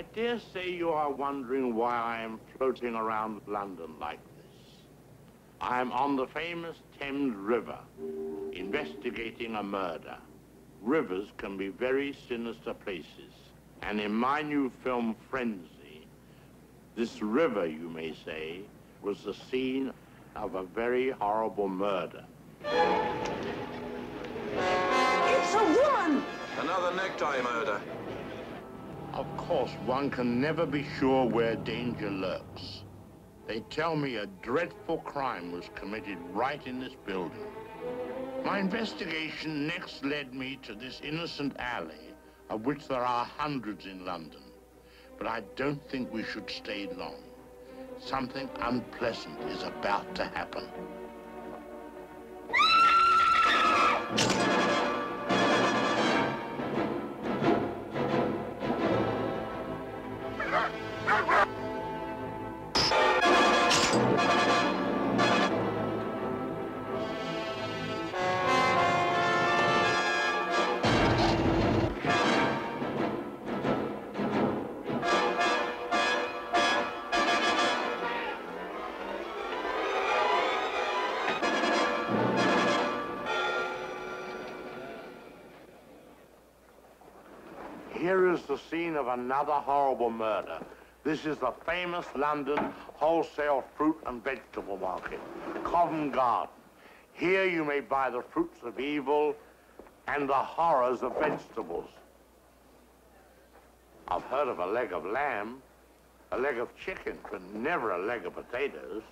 I dare say you are wondering why I am floating around London like this. I am on the famous Thames River, investigating a murder. Rivers can be very sinister places. And in my new film, Frenzy, this river, you may say, was the scene of a very horrible murder. It's a woman! Another necktie murder. Of course, one can never be sure where danger lurks. They tell me a dreadful crime was committed right in this building. My investigation next led me to this innocent alley, of which there are hundreds in London. But I don't think we should stay long. Something unpleasant is about to happen. Here is the scene of another horrible murder. This is the famous London wholesale fruit and vegetable market, Covent Garden. Here you may buy the fruits of evil and the horrors of vegetables. I've heard of a leg of lamb, a leg of chicken, but never a leg of potatoes.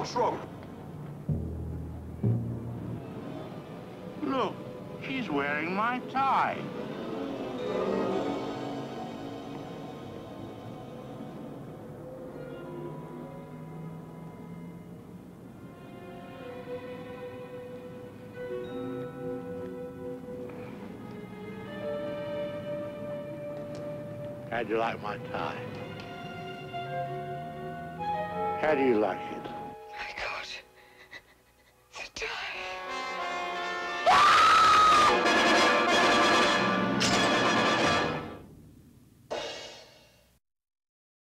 What's wrong? Look, she's wearing my tie. How do you like my tie? How do you like it?